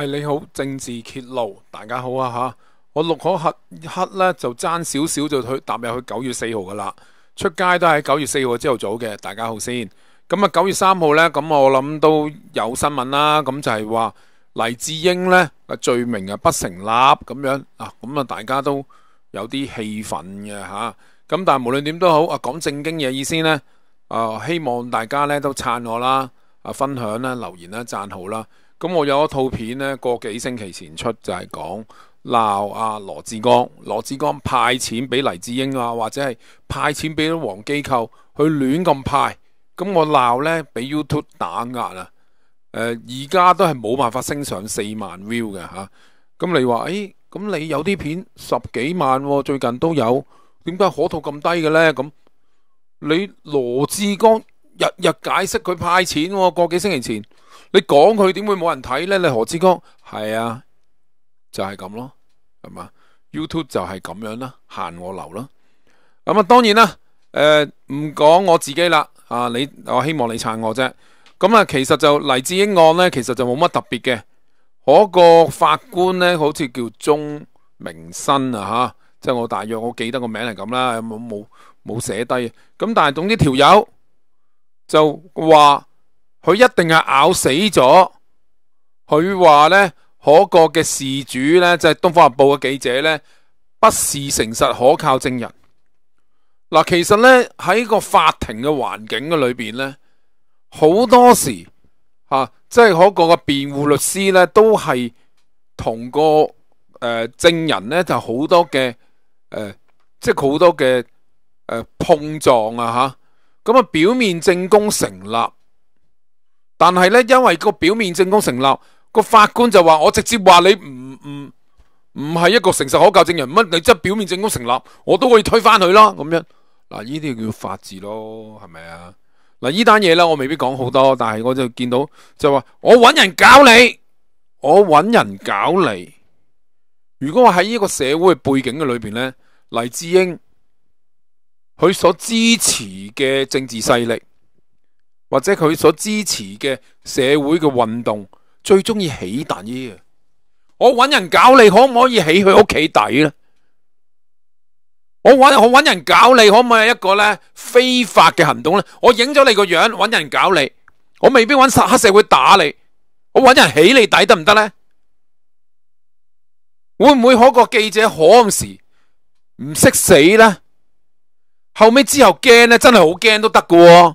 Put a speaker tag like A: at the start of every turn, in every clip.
A: 系你好，政治揭露，大家好啊吓！我錄可黑黑咧就爭少少就去踏入去九月四號噶啦，出街都係九月四號朝頭早嘅，大家好先。咁啊九月三號呢，咁我諗都有新聞啦，咁就係話黎智英呢啊罪名啊不成立咁樣啊，咁啊大家都有啲氣憤嘅吓。咁但係無論點都好，啊講正經嘢意思呢，啊希望大家呢都撐我啦，啊分享啦、留言啦、讚好啦。咁我有一套片呢，個幾星期前出就係講鬧阿羅致光，羅致光派錢俾黎智英啊，或者係派錢俾啲黃機構去亂咁派。咁我鬧呢，俾 YouTube 打壓啊！誒而家都係冇辦法升上四萬 view 嘅吓。咁、你話誒，咁、你有啲片十幾萬、喎，最近都有，點解可套咁低嘅呢？咁你羅致光日日解釋佢派錢、喎，個幾星期前。你講佢點會冇人睇呢？你何志剛係啊，就係、是、咁咯，係嘛？YouTube 就係咁樣啦，限我流啦。咁啊，當然啦，诶、唔講我自己啦，啊，你我希望你撐我啫。咁啊，其實就黎智英案呢，其實就冇乜特別嘅。嗰、那個法官呢，好似叫鐘明新啊，吓，即係我大約我記得個名係咁啦，冇冇冇寫低。咁但係總之條友就話。佢一定係咬死咗。佢話呢，嗰個嘅事主呢，即係《東方日報》嘅記者呢，不是誠實可靠證人。嗱，其實呢，喺個法庭嘅環境嘅裏邊呢，好多時吓，即係嗰個嘅辯護律師呢，都係同個誒證人呢，就好多嘅，即係好多嘅碰撞啊吓。咁啊，表面證供成立。但係咧，因為個表面證供成立，個法官就話我直接話你唔唔唔係一個誠實可靠證人，乜你即係表面證供成立，我都可以推翻佢咯。咁樣嗱，呢啲叫法治咯，係咪啊？嗱，呢單嘢咧，我未必講好多，但係我就見到就話我搵人搞你，我搵人搞你。如果我喺呢個社會背景嘅裏邊咧，黎智英佢所支持嘅政治勢力。或者佢所支持嘅社會嘅運動，最中意起底嘅。我揾人搞你，可唔可以起佢屋企底咧？我揾我揾人搞你，可唔可以一個咧非法嘅行動咧？我影咗你個樣，揾人搞你，我未必揾黑社會打你，我揾人起你底得唔得咧？會唔會嗰個記者可时唔識死咧？後尾之後驚咧，真係好驚都得㗎。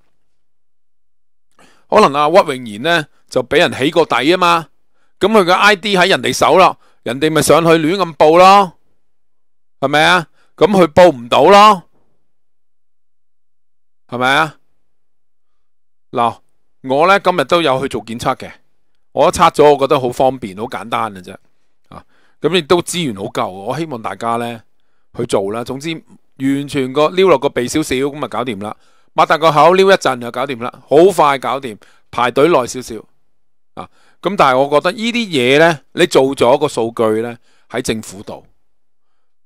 A: 可能阿屈永賢呢。就俾人起個底啊嘛，咁佢個 I D 喺人哋手咯，人哋咪上去亂咁報咯，係咪啊？咁佢報唔到咯，係咪啊？嗱，我咧今日都有去做檢測嘅，我一測咗，我覺得好方便，好簡單嘅啫，啊，咁亦都資源好夠，我希望大家咧去做啦。總之完全個撩落個鼻少少咁就搞掂啦，擘大個口撩一陣就搞掂啦，好快搞掂，排隊耐少少。啊，咁但係我覺得呢啲嘢呢，你做咗個數據呢，喺政府度，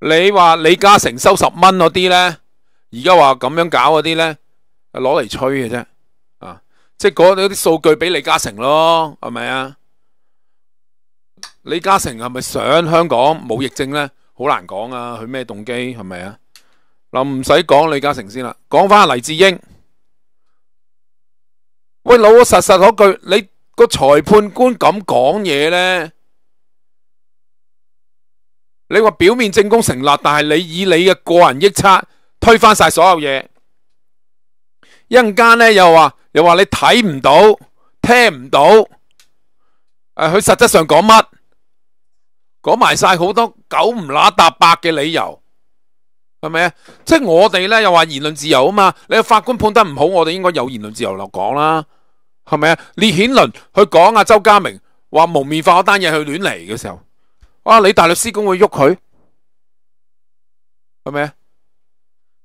A: 你話李嘉誠收十蚊嗰啲呢，而家話咁樣搞嗰啲呢，攞嚟吹嘅啫，啊，即系嗰啲數據俾李嘉誠咯，係咪啊？李嘉誠係咪想香港冇疫症呢？好難講啊，佢咩動機係咪啊？嗱，唔使講李嘉誠先啦，講翻黎智英，喂，老老實實嗰句你。個裁判官咁講嘢呢？你話表面證供成立，但係你以你嘅個人臆測推翻晒所有嘢，一陣間呢，又話又话你睇唔到、聽唔到，誒、啊，佢實質上講乜？講埋晒好多九唔乸搭八嘅理由，係咪啊？即系我哋呢，又話言論自由啊嘛，你個法官判得唔好，我哋應該有言論自由落講啦。係咪啊？列顯倫去講阿周家明話蒙面化嗰單嘢，去亂嚟嘅時候，啊，你大律師公會喐佢，係咪啊？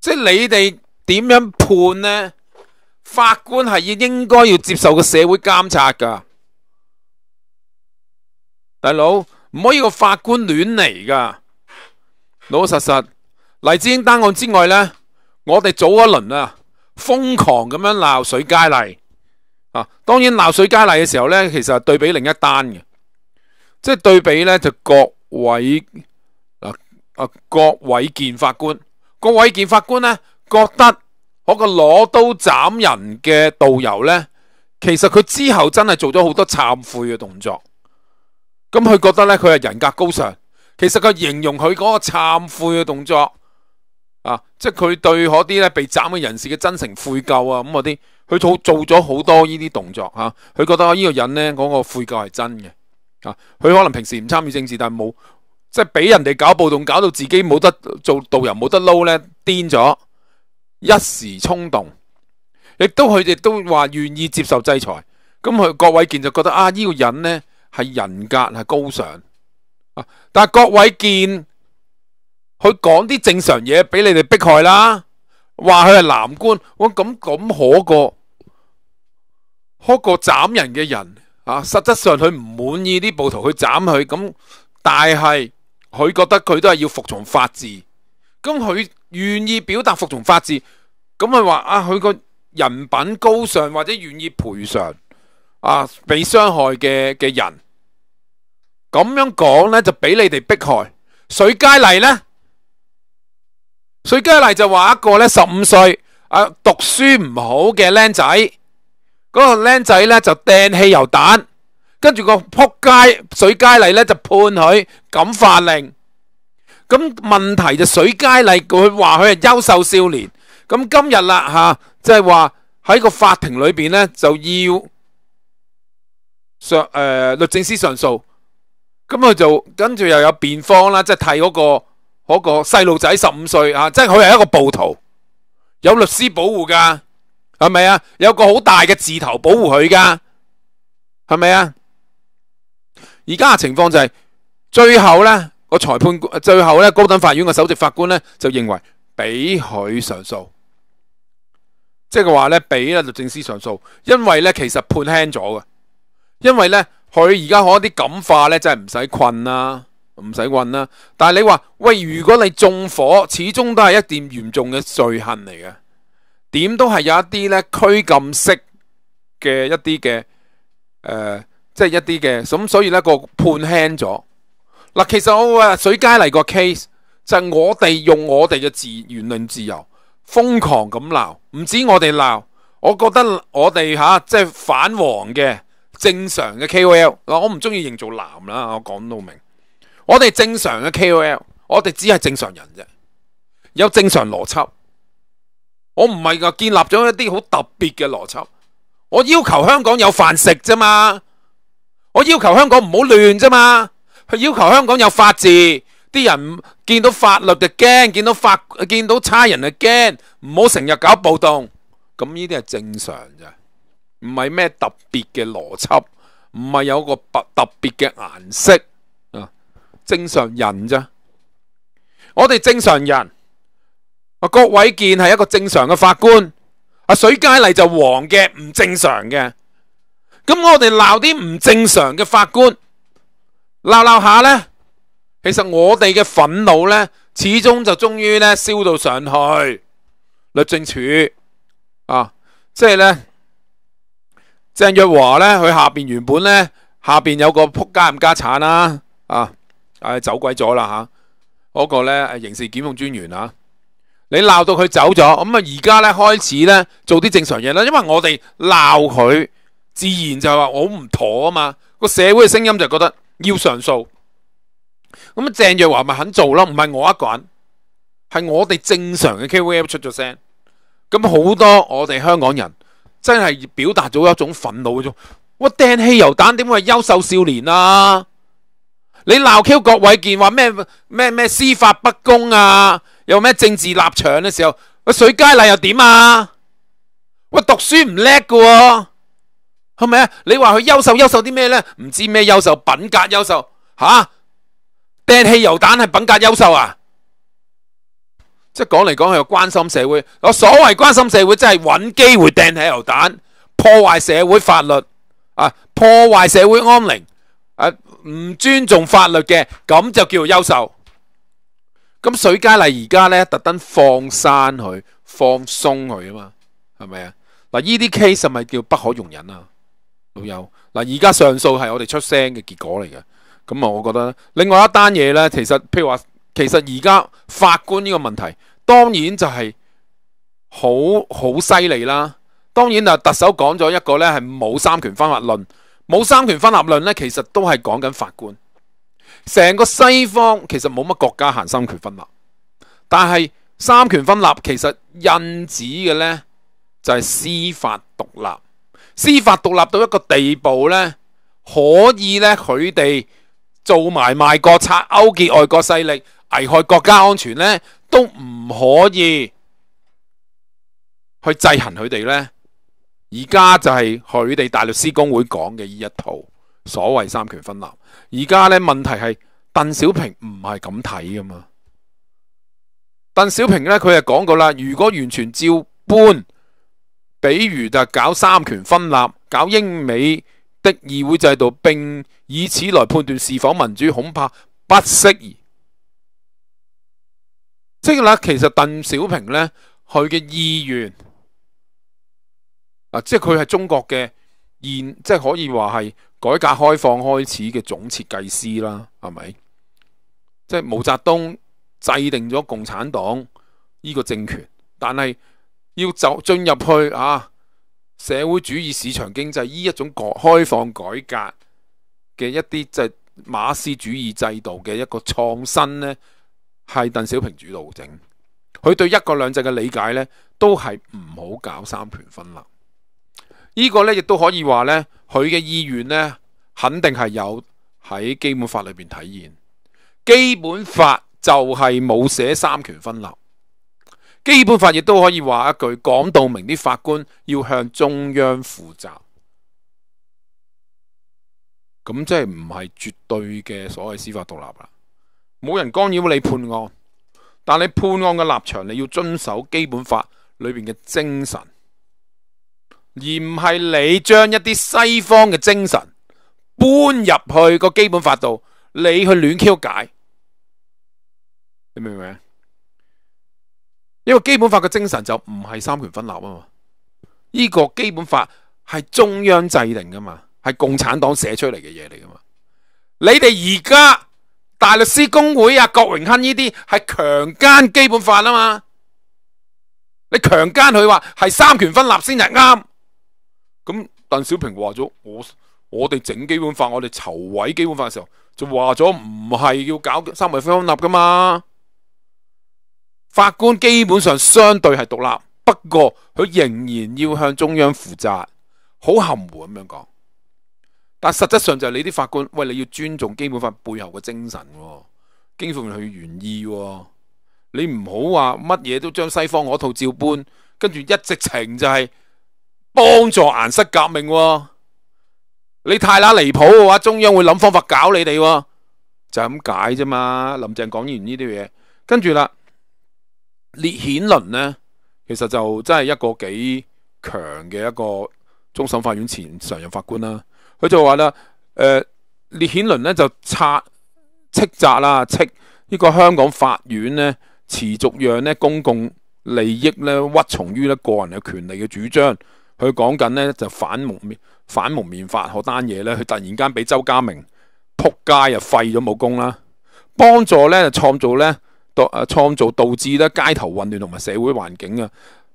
A: 即系你哋點樣判呢？法官係要應該要接受個社會監察噶，大佬唔可以個法官亂嚟噶。老老實實黎智英單案之外呢，我哋早一輪啊，瘋狂咁樣鬧水佳丽啊。當然鬧水佳丽嘅時候呢，其實係對比另一單嘅，即係對比呢，就各位啊啊郭偉健法官，郭偉健法官呢，覺得。嗰個攞刀斬人嘅導遊呢，其實佢之後真係做咗好多忏悔嘅動作。咁佢覺得呢，佢係人格高尚。其實佢形容佢嗰個懺悔嘅動作啊，即係佢對嗰啲咧被斬嘅人士嘅真誠悔疚啊，咁嗰啲佢做做咗好多呢啲動作吓。佢、啊、覺得呢個人呢，嗰、個悔疚係真嘅啊。佢可能平時唔參與政治，但係冇即係俾人哋搞暴動，搞到自己冇得做導遊，冇得撈呢，癲咗。一時衝動，亦都佢哋都話願意接受制裁，咁佢郭偉健就覺得啊呢個人呢係人格係高尚啊，但係郭偉健佢講啲正常嘢俾你哋迫害啦，話佢係藍官，我咁咁可過可過斬人嘅人啊，實質上佢唔滿意啲暴徒去斬佢，咁但係佢覺得佢都係要服從法治，咁佢。願意表達服從法治，咁佢話啊，佢個人品高尚或者願意賠償啊，被傷害嘅嘅人，咁樣講呢，就俾你哋迫害。水佳麗呢？水佳丽就話一個呢十五歲啊讀書唔好嘅僆仔，嗰個僆仔呢就掟汽油彈，跟住個撲街水佳麗呢就判佢感化令。咁問題就水佳麗佢話佢係優秀少年，咁今日啦吓，即係話喺個法庭裏邊呢，就要上诶、律政司上訴，咁佢就跟住又有辯方啦，即係替嗰個嗰個細路仔十五歲啊，即係佢係一個暴徒，有律師保護噶，係咪啊？有個好大嘅字頭保護佢噶，係咪啊？而家嘅情況就係、最後呢。個裁判最後咧，高等法院嘅首席法官咧就認為俾佢上訴，即係話咧俾咧律政司上訴，因為咧其實判輕咗嘅，因為咧佢而家可啲感化咧真係唔使困啦，唔使困啦。但系你话喂，如果你纵火，始终都系一件严重嘅罪行嚟嘅，点都系有一啲咧拘禁式嘅一啲嘅诶，即系一啲嘅咁，所以咧个判轻咗。嗱，其实我話水佳麗個 case 就係我哋用我哋嘅自言论自由疯狂咁闹，唔止我哋闹，我觉得我哋吓即系反黄嘅正常嘅 KOL，嗱我唔中意认做男啦，我讲到明，我哋正常嘅 KOL，我哋只係正常人啫，有正常邏輯，我唔係噶建立咗一啲好特別嘅邏輯，我要求香港有飯食啫嘛，我要求香港唔好亂啫嘛。佢要求香港有法治，啲人見到法律就驚，見到法见到差人就驚，唔好成日搞暴動。咁呢啲係正常啫，唔係咩特別嘅邏輯，唔係有個特特別嘅顏色，正常人啫。我哋正常人，啊郭偉健係一個正常嘅法官，阿水佳麗就黃嘅，唔正常嘅。咁我哋鬧啲唔正常嘅法官。鬧鬧下呢，其實我哋嘅憤怒呢，始終就終於呢燒到上去律政處啊，即係呢，鄭若华呢，佢下边原本呢，下边有個仆街冚家產啦，啊走鬼咗啦吓，嗰、啊那個呢，刑事檢控專員啊，你鬧到佢走咗，咁啊而家呢，開始呢，做啲正常嘢啦，因為我哋鬧佢，自然就係話我唔妥啊嘛，個社會嘅聲音就覺得。要上訴，咁啊鄭若驊咪肯做咯，唔係我一個人，係我哋正常嘅 KVL 出咗聲，咁好多我哋香港人真係表達咗一種憤怒嘅種，我掟汽油彈點會係優秀少年啊？你鬧 Q 郭偉健話咩咩咩司法不公啊？有咩政治立場嘅時候，個水佳麗又點啊？喂，讀書唔叻㗎。係咪啊？你話佢優秀優秀啲咩呢？唔知咩優秀品格優秀吓？掟汽油彈係品格優秀啊？即係講嚟講去，關心社會。我所謂關心社會，即係揾機會掟汽油彈，破壞社會法律啊，破壞社會安寧啊，唔尊重法律嘅，咁就叫做優秀。咁水佳麗而家呢，特登放生佢，放鬆佢啊嘛，係咪啊？嗱，呢啲 case 係咪叫不可容忍啊？老友，嗱，而家上訴係我哋出聲嘅結果嚟嘅。咁啊，我覺得另外一單嘢呢，其實譬如話，其實而家法官呢個問題，當然就係好好犀利啦。當然啊，特首講咗一個呢係冇三權分立論，冇三權分立論呢，其實都係講緊法官。成個西方其實冇乜國家行三權分立，但係三權分立其實印指嘅呢，就係司法獨立。司法獨立到一個地步呢，可以呢，佢哋做埋賣國賊、勾結外國勢力、危害國家安全呢，都唔可以去制衡佢哋呢。而家就係佢哋大律師公會講嘅呢一套。所謂三權分立，而家咧問題係鄧小平唔係咁睇噶嘛？鄧小平咧佢係講過啦，如果完全照搬，比如就搞三權分立，搞英美的議會制度，並以此來判斷是否民主，恐怕不適宜。即係啦，其實鄧小平咧佢嘅意願啊，即係佢係中國嘅現，即係可以話係。改革開放開始嘅總設計師啦，係咪？即係毛澤東制定咗共產黨呢個政權，但係要走進入去啊社會主義市場經濟呢一種改開放改革嘅一啲即係馬克思主義制度嘅一個創新呢，係鄧小平主導整。佢對一國兩制嘅理解呢，都係唔好搞三權分立。呢個呢，亦都可以話呢。佢嘅意願呢，肯定係有喺基本法裏邊體現。基本法就係冇寫三權分立。基本法亦都可以話一句，講到明啲法官要向中央負責。咁即係唔係絕對嘅所謂司法獨立啦。冇人干擾你判案，但你判案嘅立場，你要遵守基本法裏邊嘅精神。而唔係你將一啲西方嘅精神搬入去個基本法度，你去亂 Q 解，你明唔明？因为基本法嘅精神就唔係三權分立啊嘛，呢個基本法係中央制定噶嘛，係共產黨寫出嚟嘅嘢嚟噶嘛。你哋而家大律師公會啊，郭榮亨呢啲係強姦基本法啊嘛，你強姦佢話係三權分立先係啱。咁鄧小平話咗，我我哋整基本法，我哋籌委基本法嘅時候，就話咗唔係要搞三權分立噶嘛。法官基本上相對係獨立，不過佢仍然要向中央負責，好含糊咁樣講。但實質上就係你啲法官，喂，你要尊重基本法背後嘅精神，基本法佢原意。你唔好話乜嘢都將西方嗰套照搬，跟住一直情就係、是。幫助顏色革命，你太乸離譜嘅話，中央會諗方法搞你哋，就咁解啫嘛。林鄭講完呢啲嘢，跟住啦，列顯倫呢，其實就真係一個幾強嘅一個終審法院前常任法官啦。佢就話啦，诶、呃，列顯倫呢，就拆斥責啦，斥呢個香港法院呢，持續讓呢公共利益呢屈從於呢個人嘅權利嘅主張。佢講緊呢，就反蒙面反蒙面法嗰單嘢呢，佢突然間俾周家明撲街又廢咗武功啦，幫助呢，創造呢，導誒創造導致呢街頭混亂同埋社會環境啊，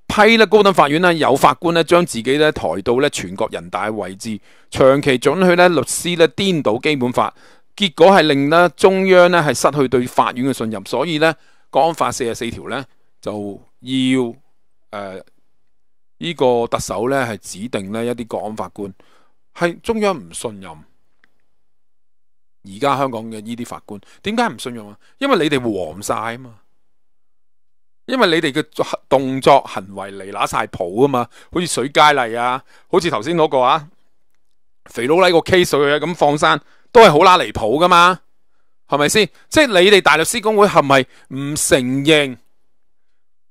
A: 批呢高等法院呢，有法官呢，將自己呢抬到呢全國人大嘅位置，長期准許呢律師呢顛倒基本法，結果係令呢中央呢係失去對法院嘅信任，所以呢，國安法四十四條呢，就要誒。呢個特首呢，係指定呢一啲國安法官，係中央唔信任。而家香港嘅呢啲法官，點解唔信任啊？因為你哋黃晒啊嘛，因為你哋嘅動作行為嚟拿晒譜啊嘛，好似水佳麗啊，好似頭先嗰個啊，肥佬黎個 case 咁放生，都係好乸離譜噶嘛。係咪先？即係你哋大律師公會係咪唔承認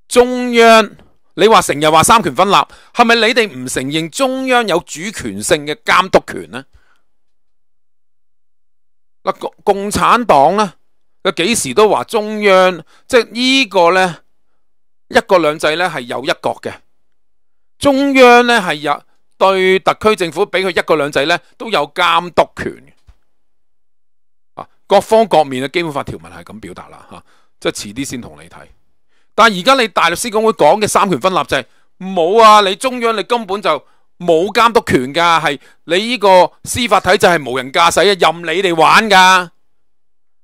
A: 中央？你話成日話三權分立，係咪你哋唔承認中央有主權性嘅監督權呢？嗱，共共產黨呢，佢幾時都話中央，即係呢個呢，一國兩制呢係有一國嘅，中央呢係有對特區政府俾佢一國兩制呢都有監督權。啊，各方各面嘅基本法條文係咁表達啦，吓、即係遲啲先同你睇。但係而家你大律師公會講嘅三權分立就係冇啊，你中央你根本就冇監督權噶，係你呢個司法體制係無人駕駛啊，任你哋玩噶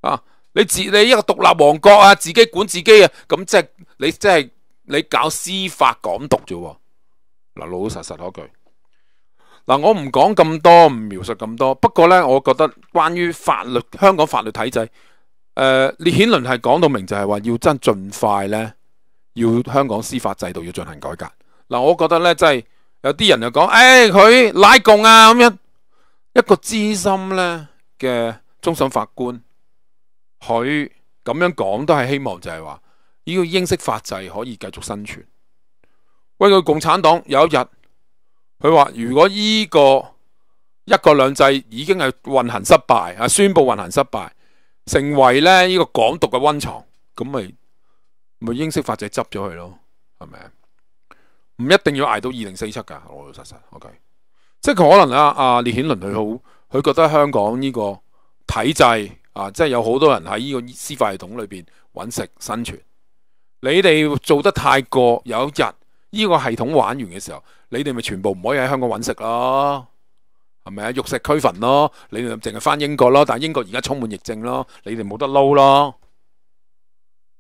A: 啊！你自你一個獨立王國啊，自己管自己啊，咁即係你即系你搞司法港獨啫。嗱，老老實實嗰句。嗱，我唔講咁多，唔描述咁多。不過呢，我覺得關於法律香港法律體制，诶、呃，列顯倫係講到明就係話要真盡快呢。要香港司法制度要進行改革嗱，我覺得呢，真係有啲人就講，誒佢拉共啊咁樣，一個資深呢嘅終審法官，佢咁樣講都係希望就係話呢個英式法制可以繼續生存。喂，佢共產黨有一日，佢話如果呢個一國兩制已經係運行失敗啊，宣布運行失敗，成為咧呢個港獨嘅温床，咁咪？咪英式法制執咗佢咯，係咪啊？唔一定要挨到二零四七噶，老老實實，OK。即係可能啊，阿列顯倫佢好，佢覺得香港呢個體制啊，即係有好多人喺呢個司法系統裏邊揾食生存。你哋做得太過，有一日呢個系統玩完嘅時候，你哋咪全部唔可以喺香港揾食咯，係咪啊？玉石俱焚咯，你哋淨係翻英國咯，但系英國而家充滿疫症咯，你哋冇得撈咯。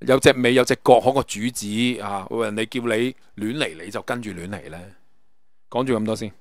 A: 有只尾有只角，可個主子啊！人哋叫你乱嚟，你就跟住乱嚟咧。讲住咁多先。